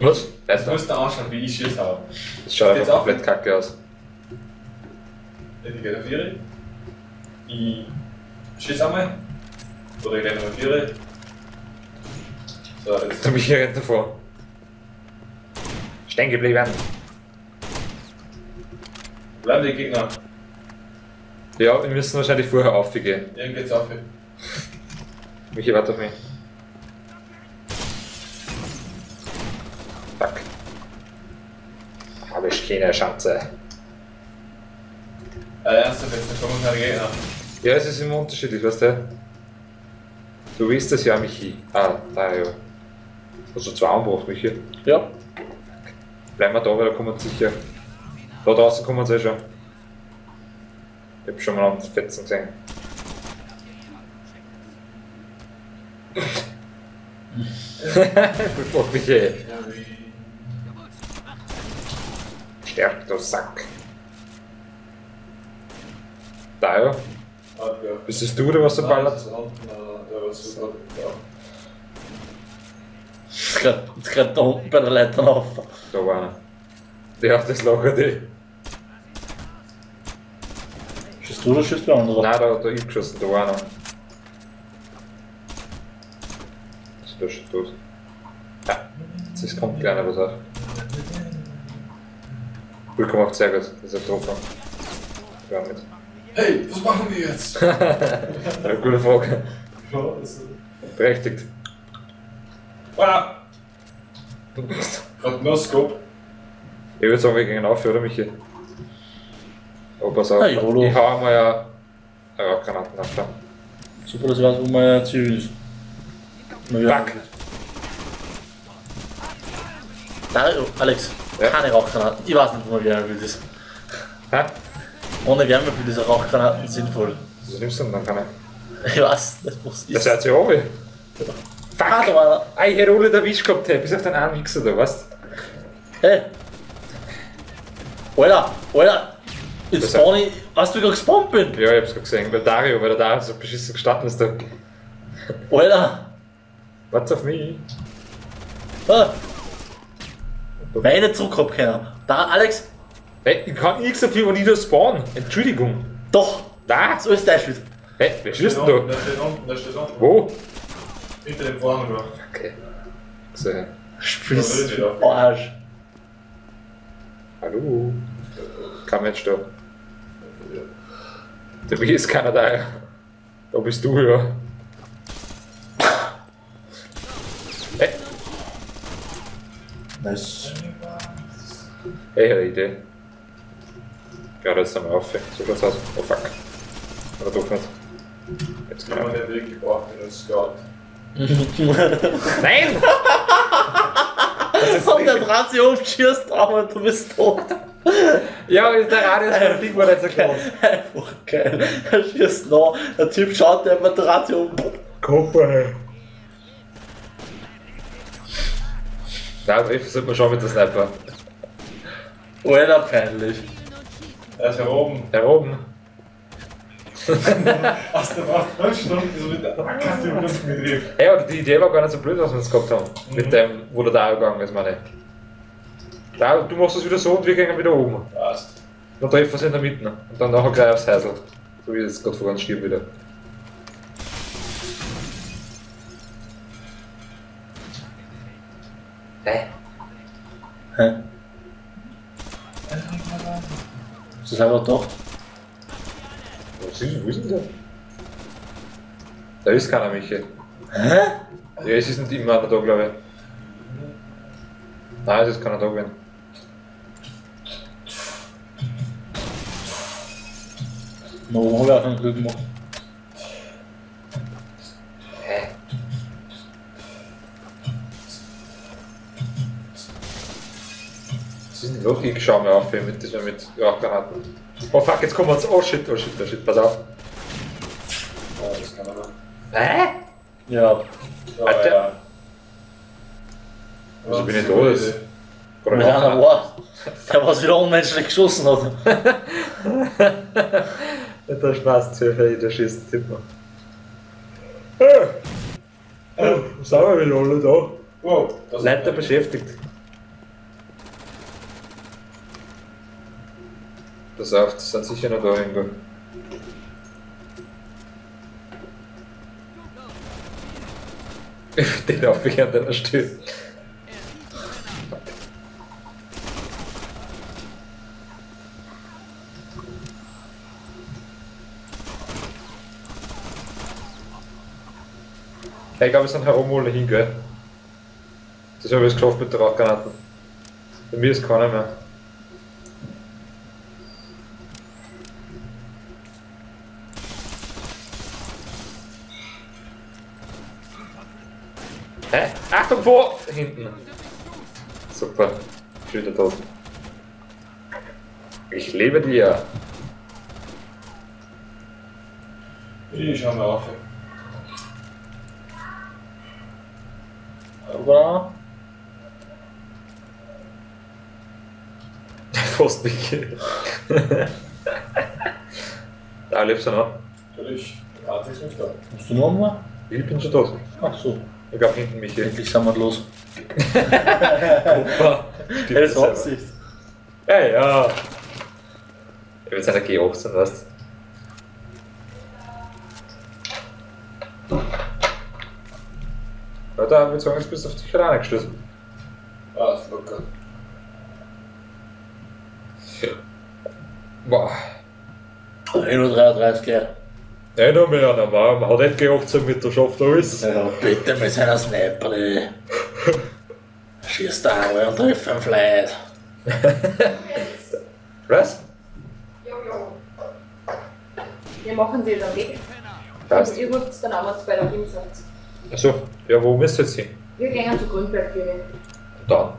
Was? Das Erst musst du anschauen, wie ich Schiss habe. Das schaut Jetzt einfach auch? komplett kacke aus. Ich gehe auf Viere. Ich schieße einmal. Oder ich renne auf Viere. So, jetzt. Der Michi rennt davor. Stehen geblieben. Bleiben die Gegner. Ja, wir müssen wahrscheinlich vorher aufgehen. Irgend geht's auf. Michi, warte auf mich. Fuck. Habe ich keine Chance. Äh, ernsthaft, jetzt da kommen keine Gegner. Ja, es ist immer unterschiedlich, weißt du? Du willst das ja, Michi. Ah, da ja. Also zwei Anbruch, Michi. Ja. Bleiben wir da, weil da kommen wir sicher. Da draußen kommen wir eh schon. Ich hab schon mal einen Fetzen gesehen. Bevor mich eh. Stärk, du Sack. Da ja. Bist das du oder was der ballert? Jetzt gerade jetzt grad da unten bei der Leiter auf. Da war einer. Der hat das Lager die. Schießt du oder schießt der andere? Nein, da hat er geschossen, da war einer. Ist der schon tot? Ja, jetzt ist- kommt kleiner was auf. Gut gemacht, sehr gut. Das ist ein Treffer. Ja, mit. Hey, was machen wir jetzt? Eine gute Frage. Berechtigt. Ah! Gerade No-Scope. Ich würde sagen, wir gehen auf, oder Michi? Oh, pass auf. Ah, ich hol ich auf. hau einmal ja eine Rauchgranaten auf. da. Super, das weiß, wo mein Ziel ist. Na ja. Fuck. Da, oh, Alex, Ja? keine Rauchgranaten. Ich weiß nicht, wo man Wärmebild ist. Hä? Ohne Wärmebild ist Rauchgranaten sinnvoll. Was nimmst du denn dann? Kann ich? Weiß, das muss ich. Das hört sich an, wie. Ah, da war er. Ah, ich hätte alle erwischt gehabt, hey, bis auf den einen Wichser da, weißt Hey! Alter, Alter! Jetzt spawn ich, weißt du, wie ich gespawnt bin? Ja, ich hab's gerade gesehen, bei Dario, weil der Dario so beschissen gestanden ist da. Alter! What's auf mich? Ah. Meine zurückgehabt keiner. Da, Alex, ich kann nichts dafür, wenn ich da spawn. Entschuldigung. doch! Da? So ist der Schritt. Hey, wer schießt denn Da da? steht unten, da steht unten. Wo? Hinter dem Vorhang da. Okay. So. Da will ich Arsch. hallo. Kein Mensch da. Der ist keiner da. Da bist du, ja. Ich eine Idee. Gerade jetzt einmal auf. So schaut's aus. Oh fuck. Oder doch nicht. Jetzt kann man den Weg gebracht in den Scout. Nein! Und der Draht sich umschießt, aber du bist tot. Ja, der Radius von Ding war nicht so groß. Einfach geil. Er schießt noch. Der Typ schaut, der mit Draht sich um. Koffer. Na, treffen sollte man schon mit der Sniper. Alter, peinlich. Er ist hier oben. Da oben. Aus der Macht fünf Stunden so mit der Kante im Rücken gedreht. Hey, aber die Idee war gar nicht so blöd, was wir jetzt gehabt haben. Mit dem, wo der Dario gegangen ist, meine ich. Da, du machst es wieder so und wir gehen wieder oben. Passt. Dann treffen wir es in der Mitte. Und dann nachher gleich aufs Häusl. So wie jetzt gerade vor uns stirbt wieder. Hä? Hä? Das ist einfach doch. Was ist, wo ist denn der? Da ist keiner, Michi. Hä? Ja, es ist nicht immer einer da, glaube ich. Nein, es ist keiner da gewesen. Na, wo haben wir auch keinen Glück gemacht? Los? Ich schau mir auf mit dieser mit Rauchgranaten. Oh fuck, jetzt kommen wir uns. Oh shit, oh shit, oh shit, pass auf. Oh, das kann man noch. Hä? Ja. Oh, Alter. ja. Also bin ich tot. ist- Oder Wenn einer war, der was wieder unmenschlich geschossen hat. Der Spaß zu der schießt Tipp Oh, sind wir wieder alle da? Wow, das ist Leiter ein- beschäftigt. Pass auf, die sind sicher noch da irgendwo. Ich den aufhören, den er stirbt. Hey, ich glaube, wir sind herum alle hin, gell? Das habe ich jetzt geschafft mit der Rauchgranaten. Bei mir ist keiner mehr. Vor! Hinten. Super. Wieder tot. Ich lebe dir. Ich schau mal auf. Aber Fast nicht. da lebst du noch. Natürlich. Karte ist nicht da. musst du noch mal? Ich bin schon tot. Ach so, Ich glaube hinten mich hier. endlich sind wir los. Stimmt Das selber. Absicht. Ja, ja. Ich will jetzt einer G18, weißt du? Ja, da würde ich sagen, jetzt bist du auf dich alleine gestoßen. Ah, ist locker. Boah. 1.33 Uhr. Nein, noch mehr, noch mehr. Man hat nicht G18 mit, der schafft alles. Ja, bitte mit seiner Sniperle. Schießt da einmal und trifft einen Flight. Was? Jojo. Wir machen sie dann weg. Passt. Ihr ruft dann auch mal bei der Insatz. Achso, ja, wo müsst ihr jetzt hin? Wir gehen zu Grundberg hier. Und dann?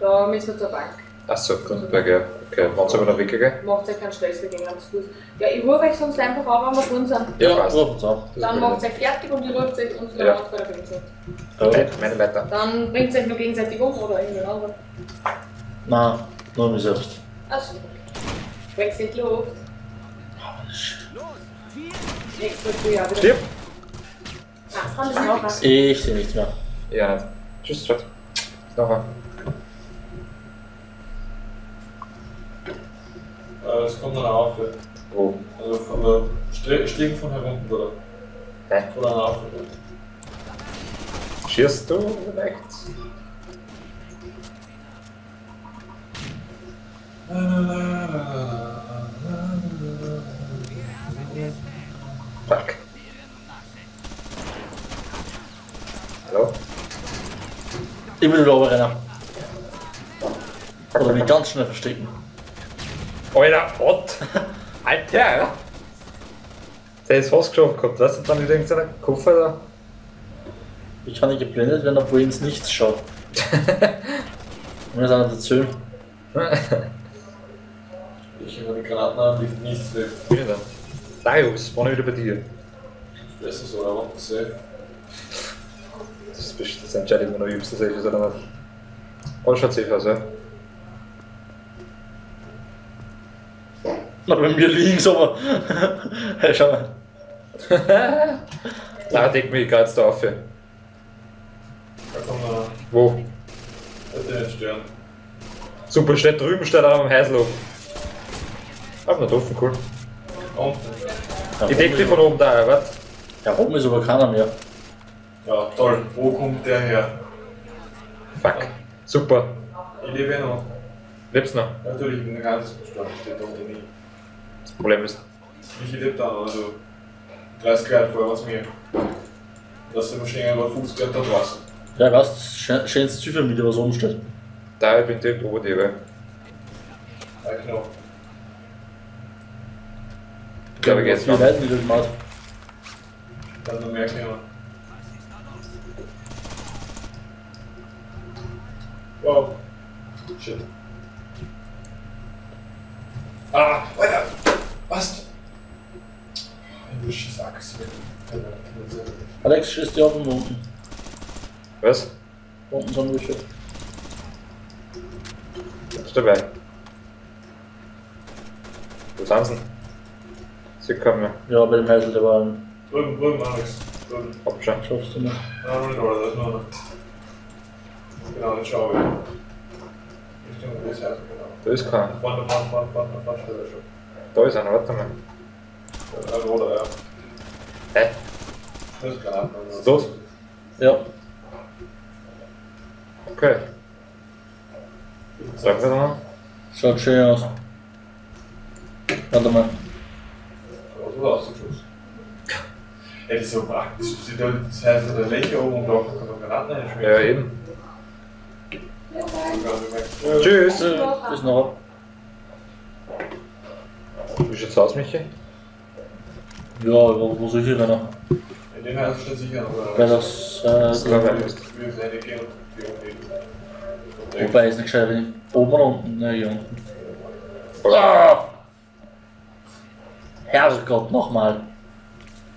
Da müssen wir zur Bank. Achso, Grundberg, ja. Okay, wann soll wir noch weggehen? Macht euch keinen Stress, wir gehen zu Fuß. Ja, ich rufe euch sonst einfach an, wenn wir drin sind. Ja, passt. ruf uns Dann macht euch fertig und ich rufe euch uns dann Ja. auch bei der Insatz. Okay, meine weiter. Dann bringt euch nur gegenseitig um oder irgendjemand anderen. Nein, nur mich selbst. Achso. Springst in die Luft. Wieder. Stirb! Kann das nachher. Ich sehe nichts mehr. Ja, nicht. Tschüss, Schatz. Bis Äh, Es kommt dann auf. Wo? Also von der Stre Stiegen von herunten, oder? Hä? Von einer auf. Schießt du vielleicht? Fuck. Hallo? Ich will da rennen. Oder mich ganz schnell verstecken. Alter, what? Alter! Der ist fast geschafft gehabt, weißt du, dann wieder irgendeiner Koffer da. Ich kann nicht geblendet werden, obwohl ich ins Nichts schaue. Und an der Zöhn. Ich habe die Granaten an, liegt nichts weg. Bin ich dann? Darius, wann wieder bei dir? Das ist so, aber safe. Das ist das entscheidet, wenn du übst, das ist oder nicht. Oh, schaut safe aus, ja. Na, bei mir liegen sie aber. hey, schau mal. Da deck mich gerade jetzt da auf. Da kommt einer. Wo? Der den Stern. Super, steht drüben, steht auch am Heißlob. Hab noch offen, cool. Unten. Ich deck die von oben da, warte. Ja, oben ist aber keiner mehr. Ja, toll. Wo kommt der her? Fuck. Super. Ich lebe noch. Lebst noch? Natürlich, ich bin ganz gestorben. Steht da unten nie. Das Problem ist, Ich lebt dann, also 30 Grad vorwärts mir. Das sind wahrscheinlich über 50 Grad da draußen. Ja, weißt du, schönes Zypher-Video, was oben steht. da ich bin direkt dir, weil. Ja, genau. Ich glaube, ich geht's Wie noch. weit wieder gemacht. Dann noch mehr können. Wow. Shit. Ah, Alter! Was? Ein Wischis Achse. Alex, schießt die auf den unten. Was? Unten sind Wische. Bist dabei? Wo sind sie? Sie kommen. Ja, bei dem Heisel, der war ein. Drüben, drüben, Alex. Drüben. Hab schon. Schaffst du noch? Ja, noch nicht, oder? Das ist nur noch. Genau, jetzt schauen wir. Richtung Reserve, genau. Da ist keiner. Da vorne, da vorne, vorne, vorne, da vorne steht er schon. Da ist einer, warte mal. Ein roter, ja. Hä? Das ist Granaten. Ist tot? Ja. Okay. Sag mir mal. Schaut schön aus. Warte mal. Was war Schluss? Ja, das ist so praktisch. Das heißt, der Lächer oben und da kann man Granaten reinschmieren. Ja, eben. Ja. Tschüss. Äh, Bis noch. Wie schaut's aus, Michi? Ja, wo, wo soll ich hier rein? In dem Haus steht sicher noch Bei das. Das Äh, Lust. Wir reingehen und die wobei ist nicht gescheit, wenn ich oben oder unten? Ne, hier unten. Ah! Herrgott, nochmal.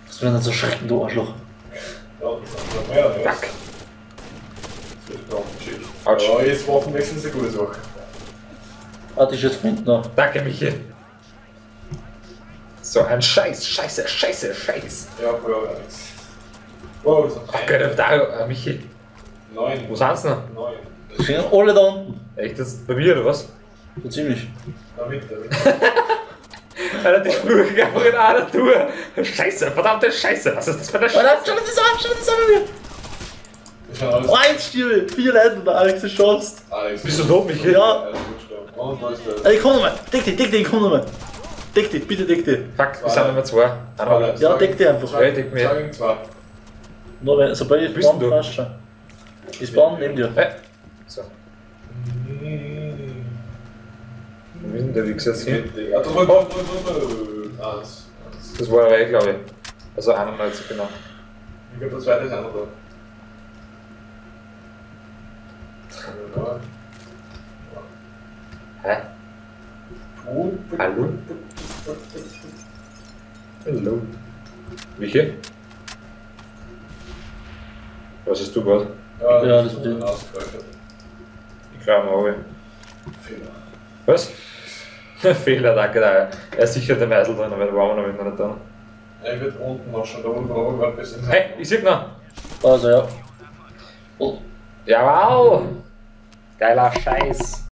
Was will denn so schrecken, du Arschloch? Ja, das ist? Fuck. Das ist. Autsch. Ja, jetzt Waffen wechseln ist eine gute Sache. Warte, ich jetzt finden noch. Danke, Michi. So ein Scheiß, Scheiße, Scheiße, Scheiß. Ja, gar nichts. Wow, das ist Okay, da, da, äh, Michi. Neun. Wo sind sie noch? Neun. Die stehen alle da unten. Echt, das ist bei mir oder was? So ziemlich. Damit, damit. Alter, die Sprüche einfach in einer Tour. Scheiße, verdammte Scheiße, was ist das für eine Alter, Scheiße? schau dir das an, schau dir das an bei mir. Oh, eins Stiel, vier Leute und der Alex ist schossen. Alex. Bist du tot, Michi? Ja. Er da ist der. Ey, komm nochmal. Deck dich, deck dich, komm nochmal. Deck dich, bitte deck dich. Fuck, wir sind Nummer zwei. Einer. Ja, deck dich einfach. Ja, deck mich. Sag ihm zwei. Nur wenn, sobald ich Bist spawn, du? passt schon. Ich spawn neben dir. Hey. So, wo ist denn der Wichser jetzt hin? Ah. Das war er, glaube ich. Also 91, genau. Ich glaube, der zweite ist auch noch da. Hä? Hallo? Hallo. Michi? Was hast du gerade? Ja, Ja, das ist bin- ausgeräuchert. Ich glaube mal. Fehler. Was? Fehler, danke. Da. Er ist sicher der Meisel drin, aber da waren wir noch nicht drin. Er wird unten noch schon, da unten oben war ein bisschen. Hey, ich sehe noch. Also ja. Oh, Jawohl! Geiler Scheiß.